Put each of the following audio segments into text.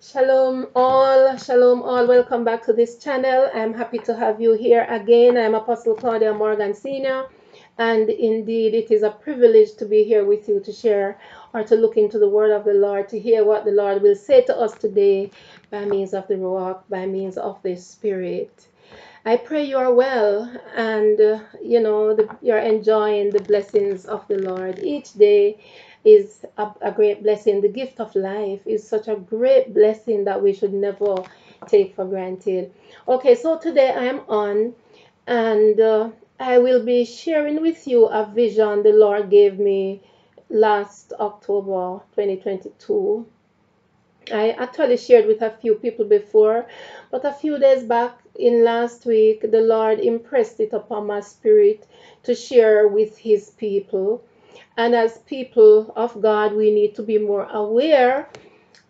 Shalom all, shalom all. Welcome back to this channel. I'm happy to have you here again. I'm Apostle Claudia Morgan Senior, and indeed it is a privilege to be here with you to share or to look into the word of the Lord, to hear what the Lord will say to us today by means of the Ruach, by means of the Spirit. I pray you are well and uh, you know the, you're enjoying the blessings of the Lord each day is a, a great blessing. The gift of life is such a great blessing that we should never take for granted. Okay, so today I am on and uh, I will be sharing with you a vision the Lord gave me last October 2022. I actually shared with a few people before, but a few days back in last week, the Lord impressed it upon my spirit to share with His people. And as people of God, we need to be more aware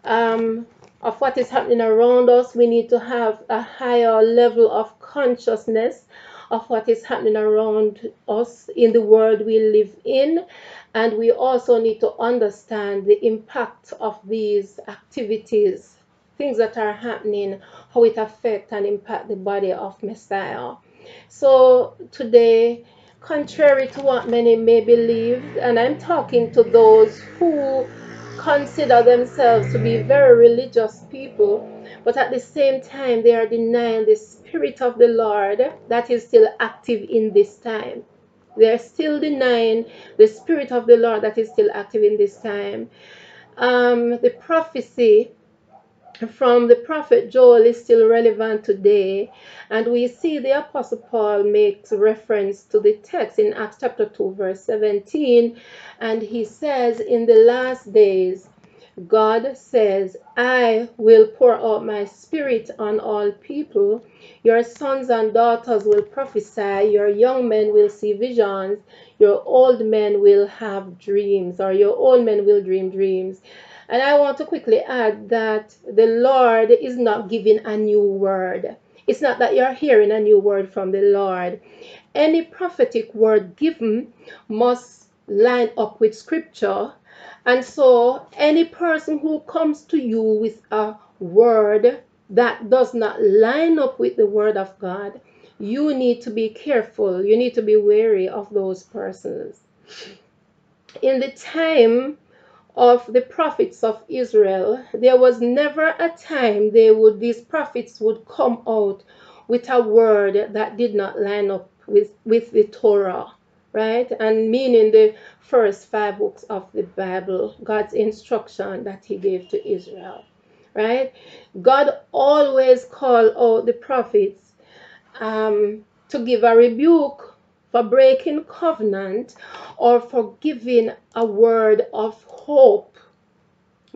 um, of what is happening around us. We need to have a higher level of consciousness of what is happening around us in the world we live in. And we also need to understand the impact of these activities, things that are happening, how it affect and impact the body of Messiah. So today contrary to what many may believe, and I'm talking to those who consider themselves to be very religious people, but at the same time, they are denying the Spirit of the Lord that is still active in this time. They're still denying the Spirit of the Lord that is still active in this time. Um, the prophecy from the prophet Joel is still relevant today. And we see the Apostle Paul makes reference to the text in Acts chapter 2, verse 17. And he says, In the last days, God says, I will pour out my spirit on all people. Your sons and daughters will prophesy. Your young men will see visions. Your old men will have dreams, or your old men will dream dreams. And I want to quickly add that the Lord is not giving a new word. It's not that you're hearing a new word from the Lord. Any prophetic word given must line up with scripture. And so, any person who comes to you with a word that does not line up with the word of God, you need to be careful. You need to be wary of those persons. In the time of the prophets of Israel, there was never a time they would these prophets would come out with a word that did not line up with, with the Torah, right? And meaning the first five books of the Bible, God's instruction that He gave to Israel, right? God always called out the prophets um, to give a rebuke for breaking covenant or for giving a word of hope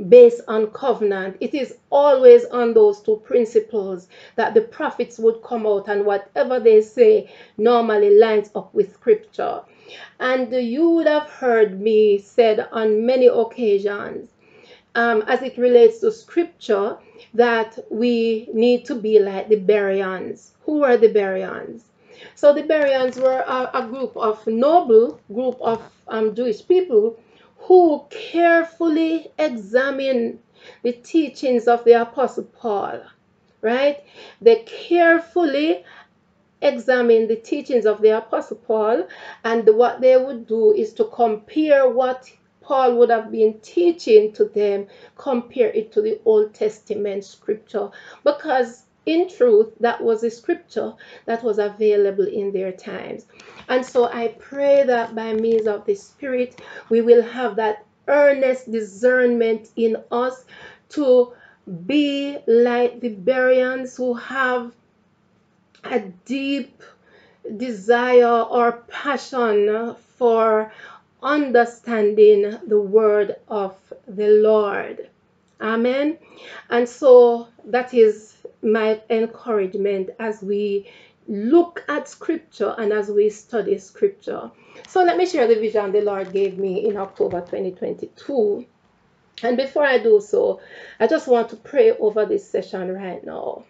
based on covenant. It is always on those two principles that the prophets would come out and whatever they say normally lines up with scripture. And you would have heard me said on many occasions um, as it relates to scripture that we need to be like the Bereans. Who are the Bereans? So the Bereans were a, a group of noble group of um, Jewish people who carefully examined the teachings of the Apostle Paul, right? They carefully examine the teachings of the Apostle Paul, and what they would do is to compare what Paul would have been teaching to them, compare it to the Old Testament scripture, because in truth, that was a scripture that was available in their times. And so I pray that by means of the Spirit, we will have that earnest discernment in us to be like the Bereans who have a deep desire or passion for understanding the word of the Lord. Amen. And so that is my encouragement as we look at scripture and as we study scripture. So let me share the vision the Lord gave me in October 2022. And before I do so, I just want to pray over this session right now.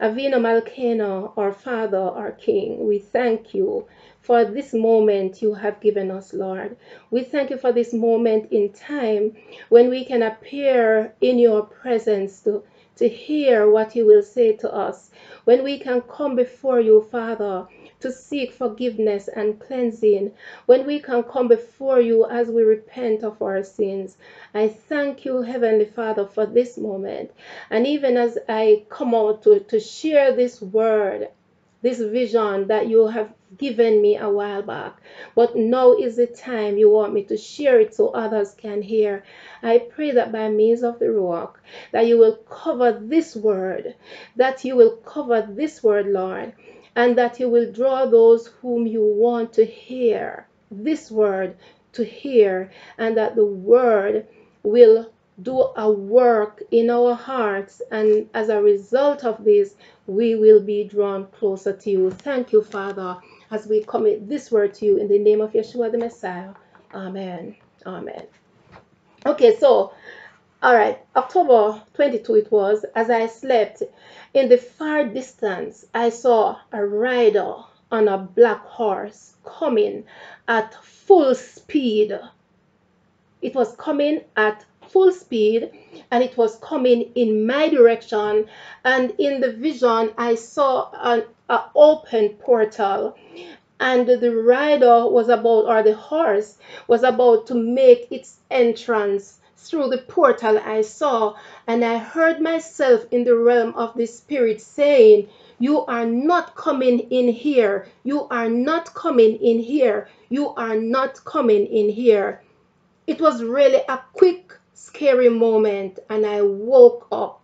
Avinu Malkeinu, our Father, our King, we thank you for this moment you have given us, Lord. We thank you for this moment in time when we can appear in your presence to, to hear what you will say to us, when we can come before you, Father, to seek forgiveness and cleansing, when we can come before you as we repent of our sins. I thank you, Heavenly Father, for this moment. And even as I come out to, to share this word, this vision that you have given me a while back. But now is the time you want me to share it so others can hear. I pray that by means of the Ruach, that you will cover this word, that you will cover this word, Lord, and that you will draw those whom you want to hear this word to hear, and that the word will do a work in our hearts. And as a result of this, we will be drawn closer to you. Thank you, Father, as we commit this word to you in the name of Yeshua the Messiah. Amen. Amen. Okay, so, all right, October 22 it was, as I slept, in the far distance, I saw a rider on a black horse coming at full speed. It was coming at full speed and it was coming in my direction. And in the vision, I saw an, an open portal and the rider was about, or the horse was about to make its entrance through the portal I saw, and I heard myself in the realm of the spirit saying, You are not coming in here. You are not coming in here. You are not coming in here. It was really a quick, scary moment, and I woke up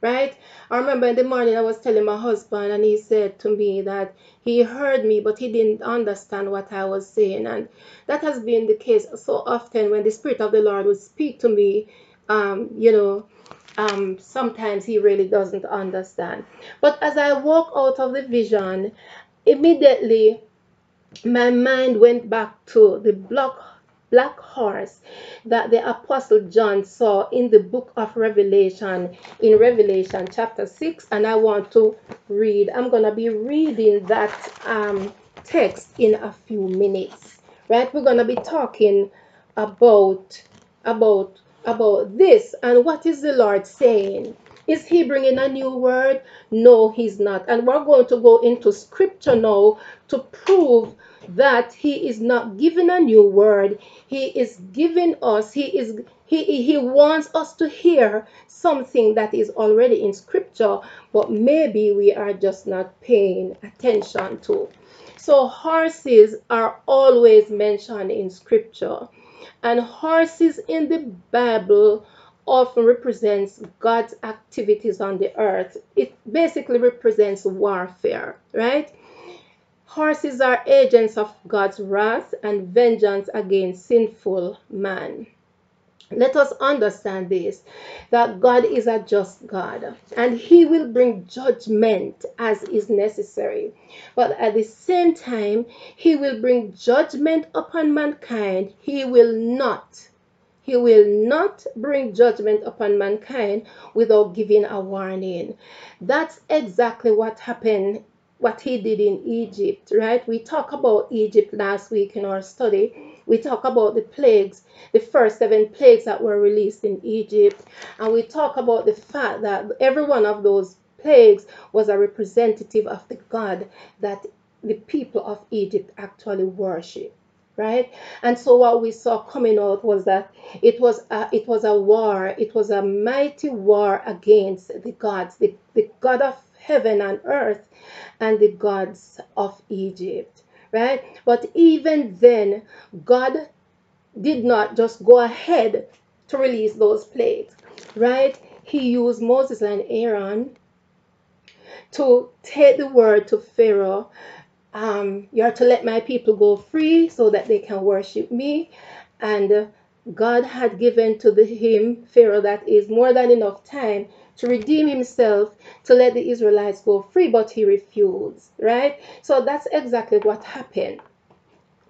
right? I remember in the morning I was telling my husband, and he said to me that he heard me, but he didn't understand what I was saying. And that has been the case so often when the Spirit of the Lord would speak to me, um, you know. Um, sometimes he really doesn't understand. But as I walk out of the vision, immediately my mind went back to the block black horse that the apostle John saw in the book of Revelation, in Revelation chapter 6. And I want to read, I'm going to be reading that um, text in a few minutes, right? We're going to be talking about, about, about this and what is the Lord saying. Is he bringing a new word? No, he's not. And we're going to go into scripture now to prove that he is not giving a new word he is giving us he is he, he wants us to hear something that is already in scripture but maybe we are just not paying attention to so horses are always mentioned in scripture and horses in the bible often represents god's activities on the earth it basically represents warfare right Horses are agents of God's wrath and vengeance against sinful man. Let us understand this that God is a just God and He will bring judgment as is necessary. But at the same time, He will bring judgment upon mankind. He will not. He will not bring judgment upon mankind without giving a warning. That's exactly what happened what he did in Egypt, right? We talked about Egypt last week in our study. We talk about the plagues, the first seven plagues that were released in Egypt. And we talk about the fact that every one of those plagues was a representative of the God that the people of Egypt actually worship right and so what we saw coming out was that it was a, it was a war it was a mighty war against the gods the, the god of heaven and earth and the gods of Egypt, right? But even then, God did not just go ahead to release those plagues, right? He used Moses and Aaron to take the word to Pharaoh. Um, you are to let my people go free so that they can worship me. And God had given to the, him, Pharaoh, that is more than enough time to redeem himself to let the Israelites go free, but he refused, right? So that's exactly what happened.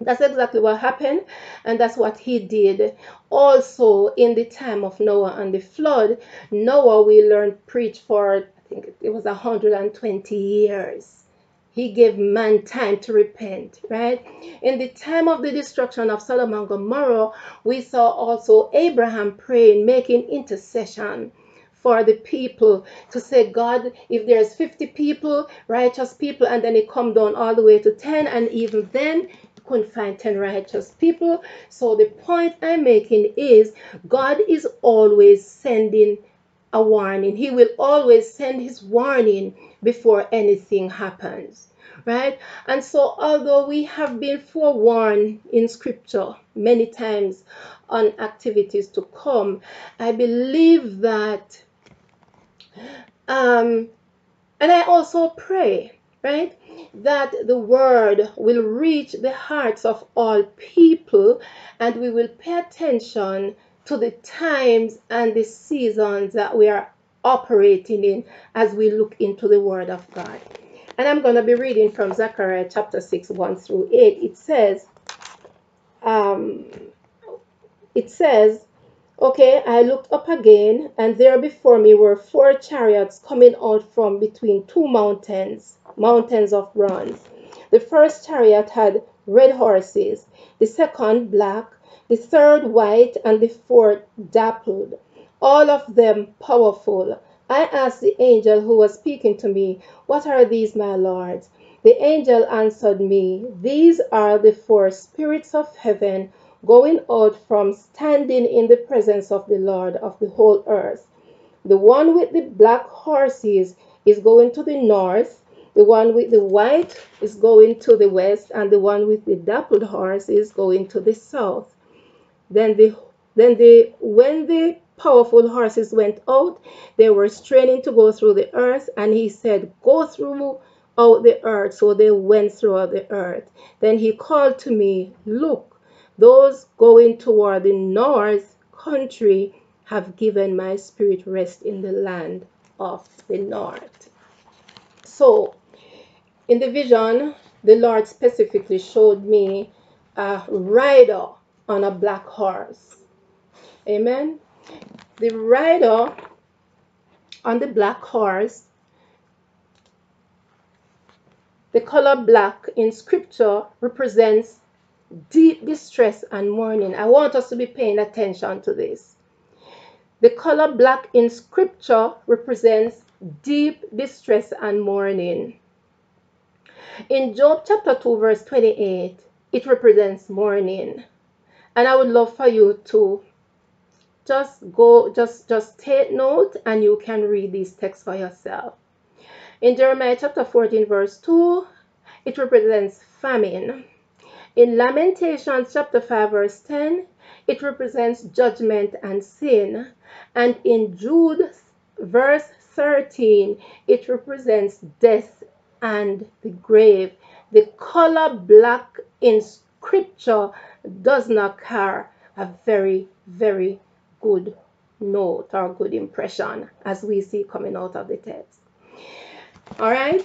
That's exactly what happened, and that's what he did. Also, in the time of Noah and the flood, Noah, we learned, preached for I think it was 120 years. He gave man time to repent, right? In the time of the destruction of Sodom and Gomorrah, we saw also Abraham praying, making intercession for the people to say, God, if there's 50 people, righteous people, and then it come down all the way to 10, and even then you couldn't find 10 righteous people. So the point I'm making is God is always sending a warning. He will always send his warning before anything happens. Right? And so, although we have been forewarned in scripture many times on activities to come, I believe that, um, and I also pray, right, that the word will reach the hearts of all people and we will pay attention to the times and the seasons that we are operating in as we look into the Word of God. And I'm going to be reading from Zechariah chapter 6, 1 through 8. It says, um, it says, Okay, I looked up again, and there before me were four chariots coming out from between two mountains, mountains of bronze. The first chariot had red horses, the second black, the third white, and the fourth dappled, all of them powerful. I asked the angel who was speaking to me, What are these, my lords? The angel answered me, These are the four spirits of heaven going out from standing in the presence of the Lord of the whole earth. The one with the black horses is going to the north, the one with the white is going to the west, and the one with the dappled horse is going to the south. Then the then the when the powerful horses went out, they were straining to go through the earth, and he said, Go through out the earth. So they went through the earth. Then he called to me, Look, those going toward the north country have given my spirit rest in the land of the north. So in the vision, the Lord specifically showed me a rider on a black horse. Amen. The rider on the black horse, the color black in scripture represents deep distress and mourning. I want us to be paying attention to this. The color black in scripture represents deep distress and mourning. In Job chapter 2, verse 28, it represents mourning and i would love for you to just go just just take note and you can read these texts for yourself. In jeremiah chapter 14 verse 2 it represents famine. In lamentations chapter 5 verse 10 it represents judgment and sin. And in jude verse 13 it represents death and the grave. The color black in scripture does not carry a very, very good note or good impression as we see coming out of the text. All right.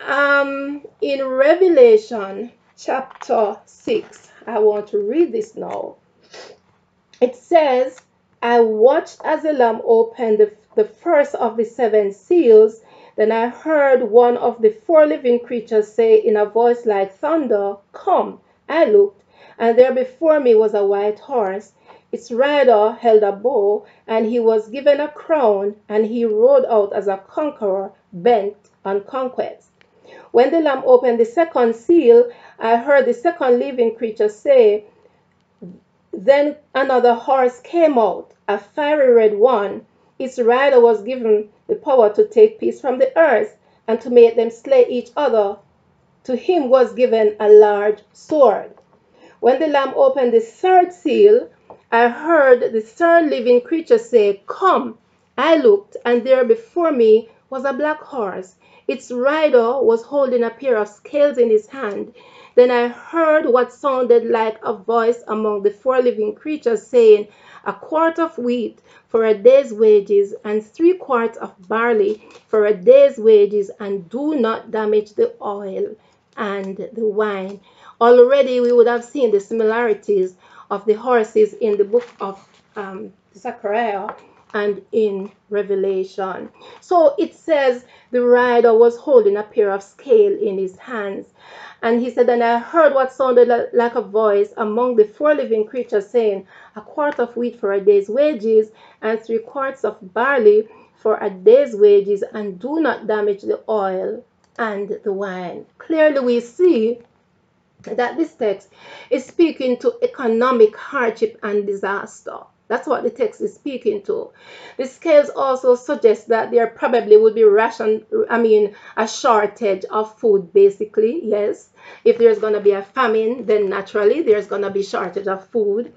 Um, in Revelation chapter 6, I want to read this now. It says, I watched as the Lamb opened the, the first of the seven seals. Then I heard one of the four living creatures say in a voice like thunder, Come. I looked, and there before me was a white horse. Its rider held a bow, and he was given a crown, and he rode out as a conqueror bent on conquest. When the Lamb opened the second seal, I heard the second living creature say, Then another horse came out, a fiery red one. Its rider was given the power to take peace from the earth and to make them slay each other. To him was given a large sword. When the Lamb opened the third seal, I heard the third living creature say, Come. I looked, and there before me was a black horse. Its rider was holding a pair of scales in his hand. Then I heard what sounded like a voice among the four living creatures saying, A quart of wheat for a day's wages, and three quarts of barley for a day's wages, and do not damage the oil and the wine. Already we would have seen the similarities of the horses in the book of um, Zechariah and in Revelation. So it says the rider was holding a pair of scale in his hands. And he said, And I heard what sounded like a voice among the four living creatures saying, A quart of wheat for a day's wages, and three quarts of barley for a day's wages, and do not damage the oil and the wine. Clearly, we see that this text is speaking to economic hardship and disaster. That's what the text is speaking to. The scales also suggest that there probably would be ration, I mean, a shortage of food, basically. Yes, if there's going to be a famine, then naturally there's going to be shortage of food.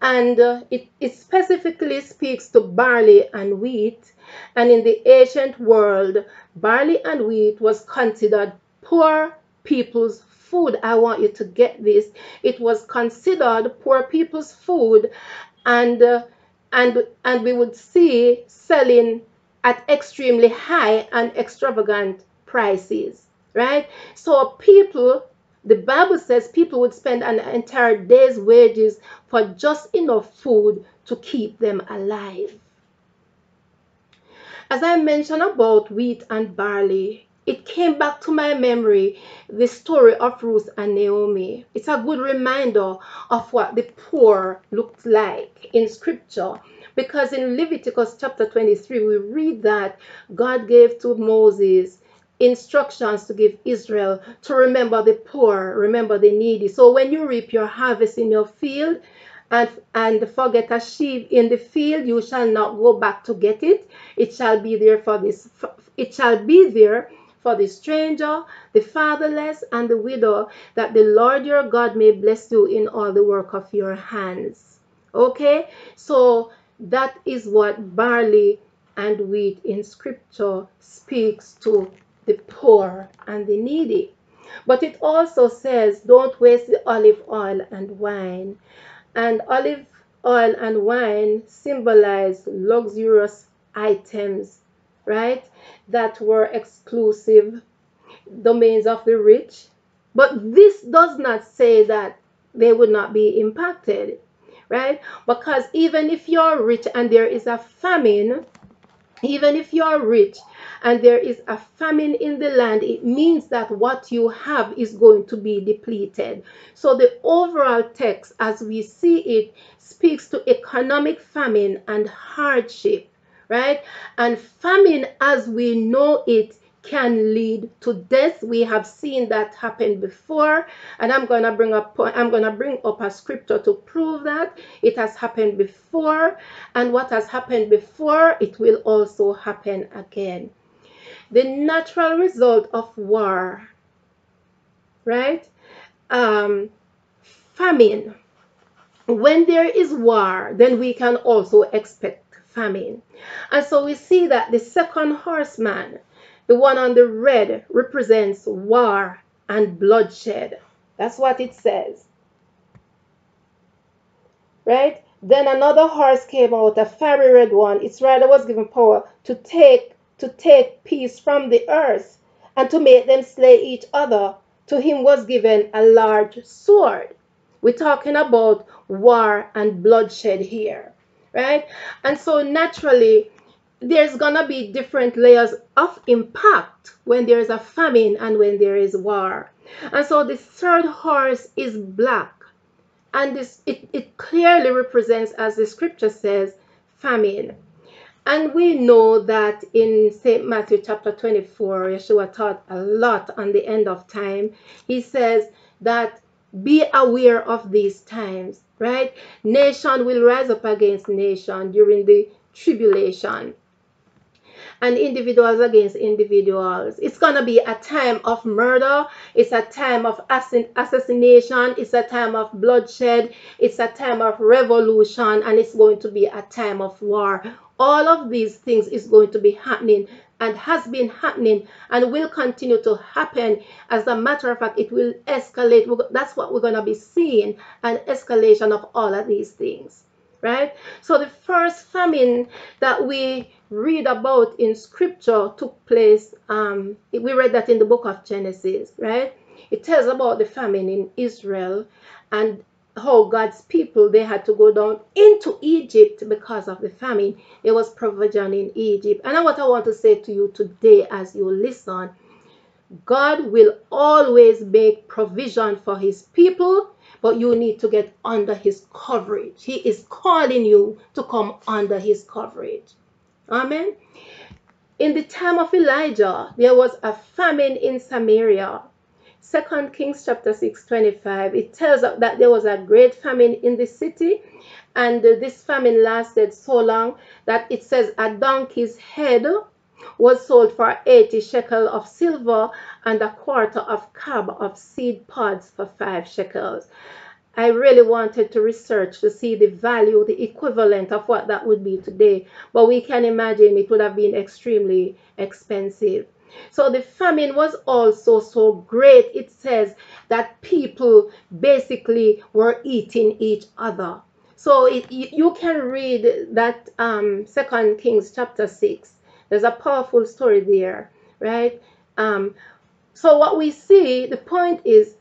And uh, it, it specifically speaks to barley and wheat. And in the ancient world, barley and wheat was considered poor people's food. I want you to get this. It was considered poor people's food and uh, and and we would see selling at extremely high and extravagant prices right so people the bible says people would spend an entire day's wages for just enough food to keep them alive as i mentioned about wheat and barley it came back to my memory the story of Ruth and Naomi. It's a good reminder of what the poor looked like in scripture. Because in Leviticus chapter 23, we read that God gave to Moses instructions to give Israel to remember the poor, remember the needy. So when you reap your harvest in your field, and, and forget a sheep in the field, you shall not go back to get it. It shall be there for this. It shall be there for the stranger, the fatherless, and the widow, that the Lord your God may bless you in all the work of your hands. Okay, so that is what barley and wheat in scripture speaks to the poor and the needy. But it also says, don't waste the olive oil and wine. And olive oil and wine symbolize luxurious items, right? that were exclusive domains of the rich. But this does not say that they would not be impacted, right? Because even if you're rich and there is a famine, even if you're rich and there is a famine in the land, it means that what you have is going to be depleted. So the overall text, as we see it, speaks to economic famine and hardship right? And famine, as we know it, can lead to death. We have seen that happen before, and I'm gonna bring up I'm gonna bring up a scripture to prove that it has happened before, and what has happened before, it will also happen again. The natural result of war, right? Um, famine. When there is war, then we can also expect famine. And so we see that the second horseman, the one on the red, represents war and bloodshed. That's what it says. Right? Then another horse came out, a fiery red one. Its rider was given power to take to take peace from the earth and to make them slay each other. To him was given a large sword. We're talking about war and bloodshed here right? And so naturally, there's gonna be different layers of impact when there is a famine and when there is war. And so the third horse is black. And this it, it clearly represents, as the scripture says, famine. And we know that in St. Matthew chapter 24, Yeshua taught a lot on the end of time. He says that be aware of these times right? Nation will rise up against nation during the tribulation and individuals against individuals. It's going to be a time of murder. It's a time of assassination. It's a time of bloodshed. It's a time of revolution. And it's going to be a time of war. All of these things is going to be happening and has been happening and will continue to happen. As a matter of fact, it will escalate. That's what we're going to be seeing an escalation of all of these things, right? So, the first famine that we read about in scripture took place, um, we read that in the book of Genesis, right? It tells about the famine in Israel and how God's people they had to go down into Egypt because of the famine. There was provision in Egypt. And what I want to say to you today as you listen, God will always make provision for his people, but you need to get under his coverage. He is calling you to come under his coverage. Amen. In the time of Elijah, there was a famine in Samaria. Second Kings chapter 6, 25. It tells us that there was a great famine in the city, and this famine lasted so long that it says a donkey's head was sold for 80 shekel of silver and a quarter of cab of seed pods for 5 shekels. I really wanted to research to see the value, the equivalent of what that would be today. But we can imagine it would have been extremely expensive. So the famine was also so great, it says that people basically were eating each other. So it, you can read that um, Second Kings chapter 6. There's a powerful story there, right? Um, so what we see, the point is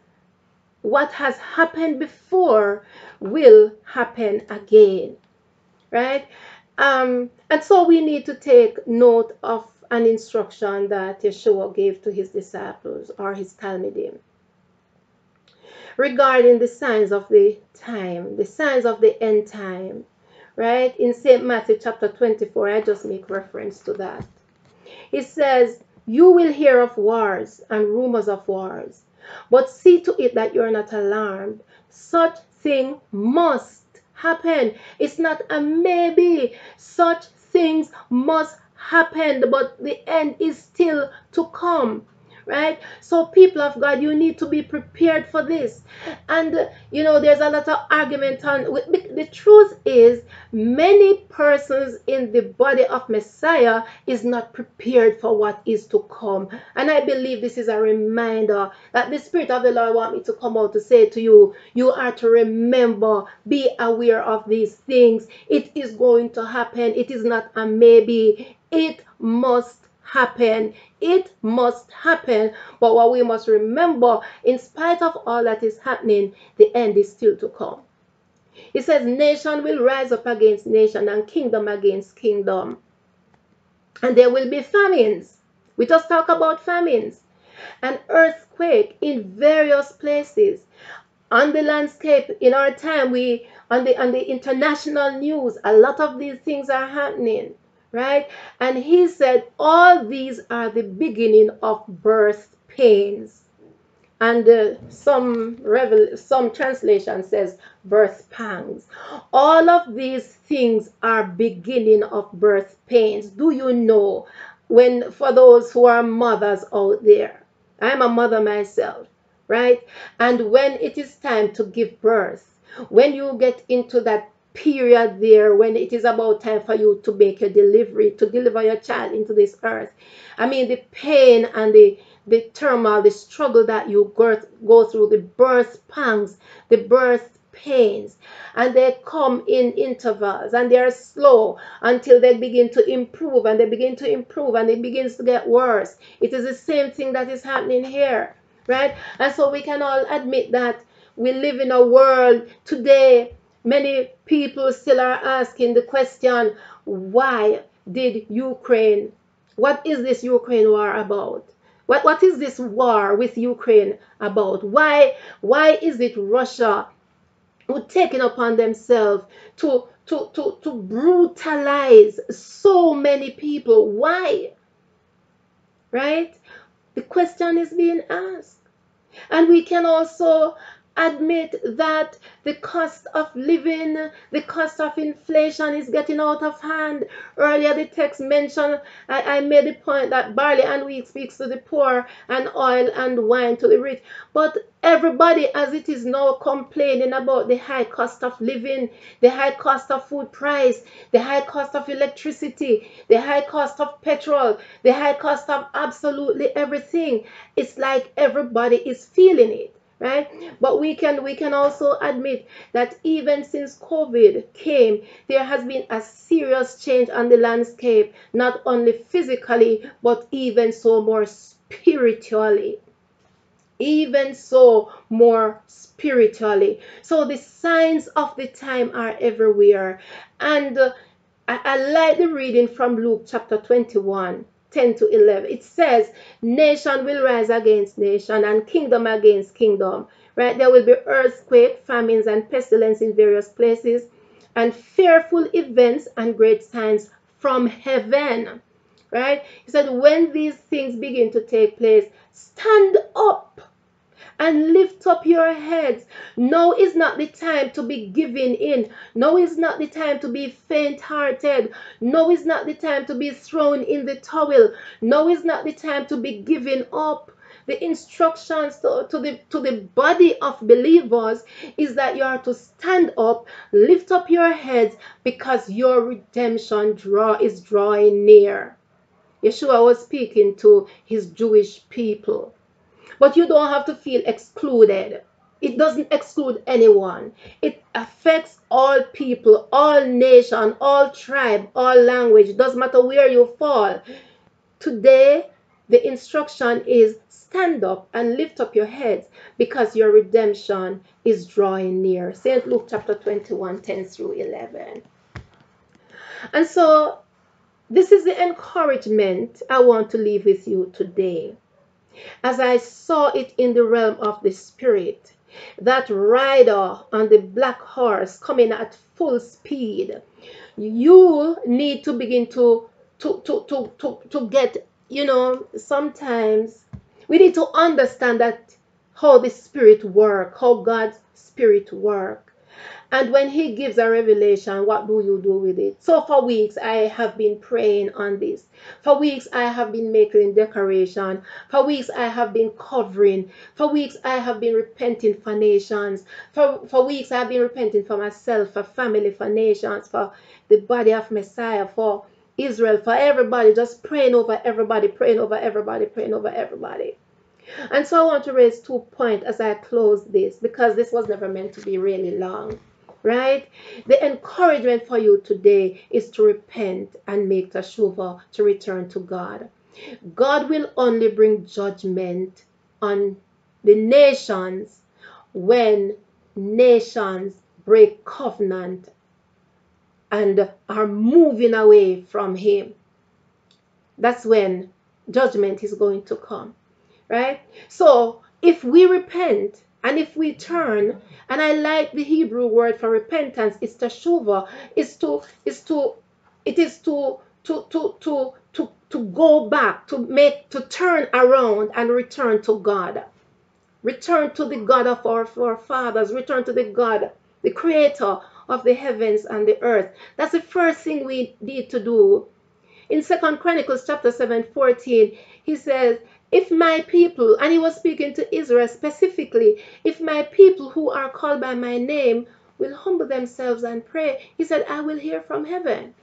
what has happened before will happen again, right? Um, and so we need to take note of an instruction that Yeshua gave to his disciples or his Talmidim. regarding the signs of the time, the signs of the end time, right? In St. Matthew chapter 24, I just make reference to that. It says, You will hear of wars and rumors of wars. But see to it that you're not alarmed. Such thing must happen. It's not a maybe. Such things must happen, but the end is still to come right? So, people of God, you need to be prepared for this. And, you know, there's a lot of argument on the truth is, many persons in the body of Messiah is not prepared for what is to come. And I believe this is a reminder that the Spirit of the Lord want me to come out to say to you, you are to remember, be aware of these things. It is going to happen. It is not a maybe. It must happen. It must happen. But what we must remember, in spite of all that is happening, the end is still to come. It says, Nation will rise up against nation and kingdom against kingdom. And there will be famines. We just talk about famines. An earthquake in various places. On the landscape, in our time, we on the on the international news, a lot of these things are happening right? And he said, All these are the beginning of birth pains. And uh, some revel- some translation says birth pangs. All of these things are beginning of birth pains. Do you know when for those who are mothers out there? I'm a mother myself, right? And when it is time to give birth, when you get into that period there when it is about time for you to make a delivery, to deliver your child into this earth. I mean, the pain and the the turmoil, the struggle that you go through, the birth pangs, the birth pains, and they come in intervals and they are slow until they begin to improve and they begin to improve and it begins to get worse. It is the same thing that is happening here, right? And so we can all admit that we live in a world today Many people still are asking the question why did Ukraine, what is this Ukraine war about? What, what is this war with Ukraine about? Why, why is it Russia who taking upon themselves to, to, to, to brutalize so many people? Why? Right? The question is being asked. And we can also admit that the cost of living, the cost of inflation is getting out of hand. Earlier, the text mentioned, I, I made the point that barley and wheat speaks to the poor, and oil and wine to the rich. But everybody, as it is now, complaining about the high cost of living, the high cost of food price, the high cost of electricity, the high cost of petrol, the high cost of absolutely everything. It's like everybody is feeling it right but we can we can also admit that even since covid came there has been a serious change on the landscape not only physically but even so more spiritually even so more spiritually. So the signs of the time are everywhere. And uh, I, I like the reading from Luke chapter 21. 10 to 11 it says nation will rise against nation and kingdom against kingdom. Right? There will be earthquake famines and pestilence in various places and fearful events and great signs from heaven. Right? He said when these things begin to take place stand up and lift up your heads. Now is not the time to be giving in. Now is not the time to be faint hearted. Now is not the time to be thrown in the towel. Now is not the time to be giving up. The instructions to, to, the to the body of believers is that you are to stand up, lift up your heads, because your redemption draw is drawing near. Yeshua was speaking to his Jewish people. But you don't have to feel excluded. It doesn't exclude anyone. It affects all people, all nation, all tribe, all language. Doesn't matter where you fall. Today, the instruction is stand up and lift up your heads because your redemption is drawing near. St. Luke chapter 21, 10 through 11. And so, this is the encouragement I want to leave with you today as I saw it in the realm of the spirit. That rider on the black horse coming at full speed. You need to begin to to to to to, to get, you know, sometimes we need to understand that how the spirit work, how God's spirit work. And when he gives a revelation, what do you do with it? So for weeks, I have been praying on this. For weeks, I have been making decoration. For weeks, I have been covering. For weeks, I have been repenting for nations. For, for weeks, I have been repenting for myself, for family, for nations, for the body of Messiah, for Israel, for everybody, just praying over everybody, praying over everybody, praying over everybody. And so I want to raise two points as I close this because this was never meant to be really long right? The encouragement for you today is to repent and make teshuvah to return to God. God will only bring judgment on the nations when nations break covenant and are moving away from Him. That's when judgment is going to come, right? So if we repent and if we turn, and I like the Hebrew word for repentance, it's teshuvah, is to is to it is to to to to to to go back, to make to turn around and return to God. Return to the God of our forefathers, return to the God, the creator of the heavens and the earth. That's the first thing we need to do. In Second Chronicles chapter 7, 14, he says, if my people, and he was speaking to Israel specifically, if my people who are called by my name will humble themselves and pray, he said, I will hear from heaven.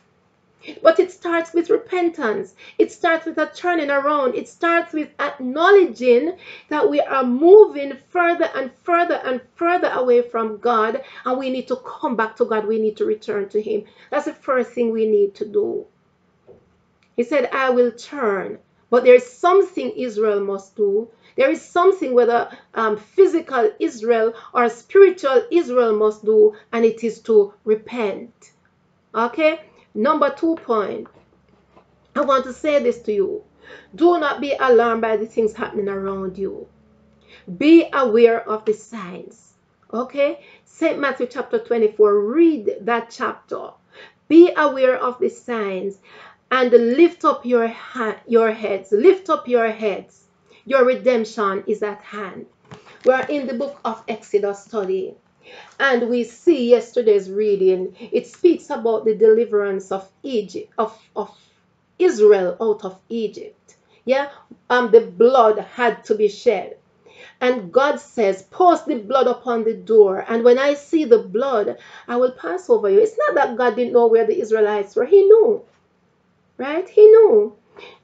But it starts with repentance. It starts with a turning around. It starts with acknowledging that we are moving further and further and further away from God, and we need to come back to God. We need to return to Him. That's the first thing we need to do. He said, I will turn. But there is something Israel must do. There is something whether um, physical Israel or spiritual Israel must do, and it is to repent. Okay? Number two point. I want to say this to you. Do not be alarmed by the things happening around you. Be aware of the signs. Okay? St. Matthew chapter 24. Read that chapter. Be aware of the signs and lift up your, ha- your heads. Lift up your heads. Your redemption is at hand. We are in the book of Exodus study. And we see yesterday's reading, it speaks about the deliverance of Egypt, of, of Israel out of Egypt. Yeah, um, the blood had to be shed. And God says, Post the blood upon the door. And when I see the blood, I will pass over you. It's not that God didn't know where the Israelites were, He knew right? He knew.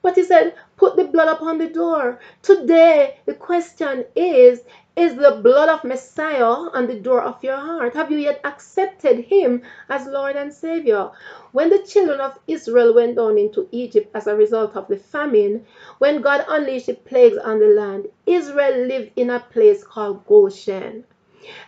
But he said, put the blood upon the door. Today, the question is Is the blood of Messiah on the door of your heart? Have you yet accepted him as Lord and Savior? When the children of Israel went down into Egypt as a result of the famine, when God unleashed the plagues on the land, Israel lived in a place called Goshen.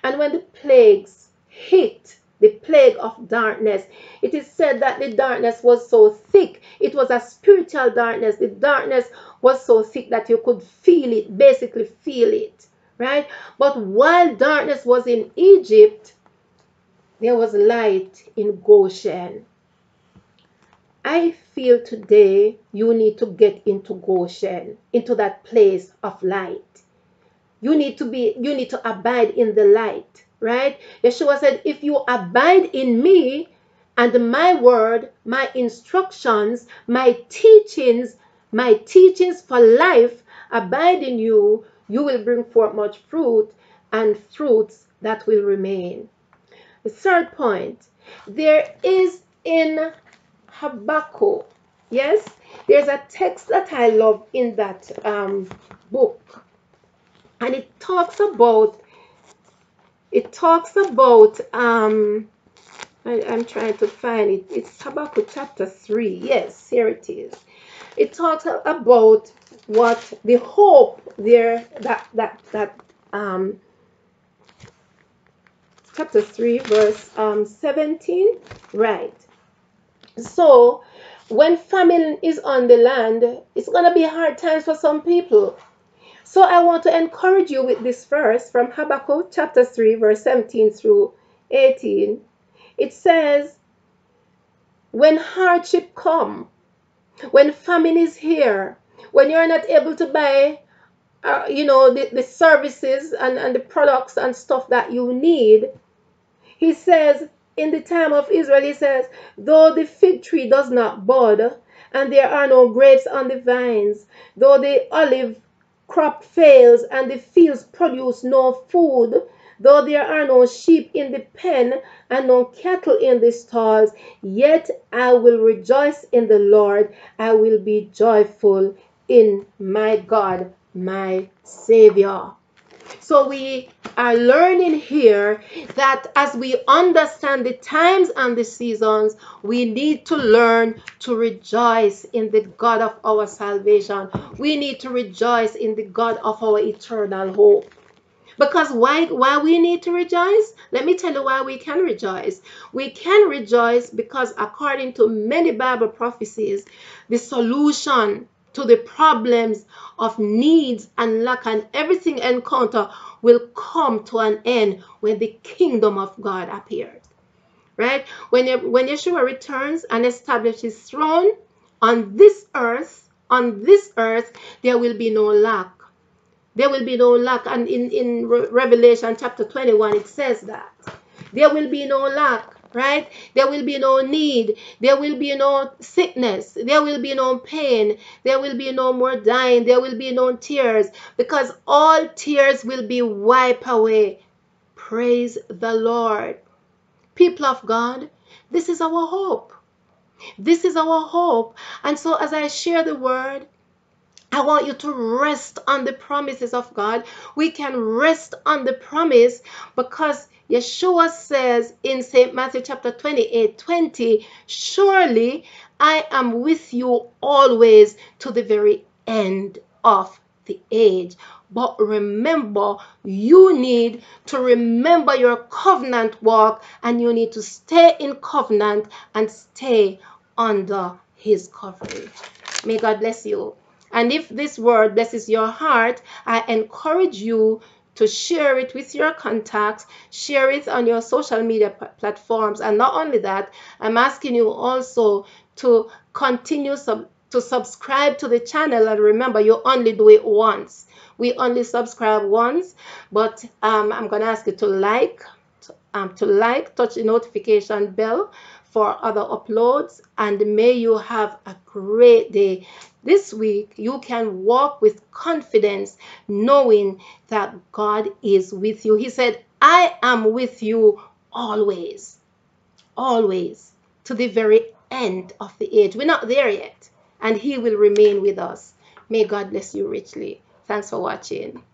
And when the plagues hit, the plague of darkness. It is said that the darkness was so thick. It was a spiritual darkness. The darkness was so thick that you could feel it, basically feel it, right? But while darkness was in Egypt, there was light in Goshen. I feel today you need to get into Goshen, into that place of light. You need to be, you need to abide in the light right? Yeshua said, If you abide in me and my word, my instructions, my teachings, my teachings for life abide in you, you will bring forth much fruit and fruits that will remain. The third point there is in Habakkuk, yes, there's a text that I love in that um, book, and it talks about it talks about um I, am trying to find it. It's Habakkuk chapter 3. Yes, here it is. It talks about what the hope there that that that um chapter 3 verse um 17 right so when famine is on the land it's to be hard times for some people so I want to encourage you with this verse from Habakkuk chapter 3, verse 17 through 18. It says, When hardship come, when famine is here, when you're not able to buy uh, you know the, the services and, and the products and stuff that you need, he says in the time of Israel, he says, though the fig tree does not bud, and there are no grapes on the vines, though the olive crop fails and the fields produce no food, though there are no sheep in the pen and no cattle in the stalls, yet I will rejoice in the Lord. I will be joyful in my God, my Savior. So we are learning here that as we understand the times and the seasons, we need to learn to rejoice in the God of our salvation. We need to rejoice in the God of our eternal hope. Because why why we need to rejoice? Let me tell you why we can rejoice. We can rejoice because according to many Bible prophecies, the solution to the problems of needs and lack and everything encounter will come to an end when the kingdom of God appears. Right? When, when Yeshua returns and establishes his throne on this earth, on this earth, there will be no lack. There will be no lack. And in, in Revelation chapter 21, it says that. There will be no lack right? There will be no need. There will be no sickness. There will be no pain. There will be no more dying. There will be no tears because all tears will be wiped away. Praise the Lord. People of God, this is our hope. This is our hope. And so as I share the word, I want you to rest on the promises of God. We can rest on the promise because Yeshua says in St. Matthew chapter 28 20, Surely I am with you always to the very end of the age. But remember, you need to remember your covenant walk and you need to stay in covenant and stay under his coverage. May God bless you. And if this word blesses your heart, I encourage you to share it with your contacts, share it on your social media platforms. And not only that, I'm asking you also to continue sub to subscribe to the channel. And remember, you only do it once. We only subscribe once, but um, I'm going to ask you to like, um, to like, touch the notification bell for other uploads and may you have a great day this week you can walk with confidence knowing that god is with you he said i am with you always always to the very end of the age we're not there yet and he will remain with us May God bless you richly. Thanks for watching.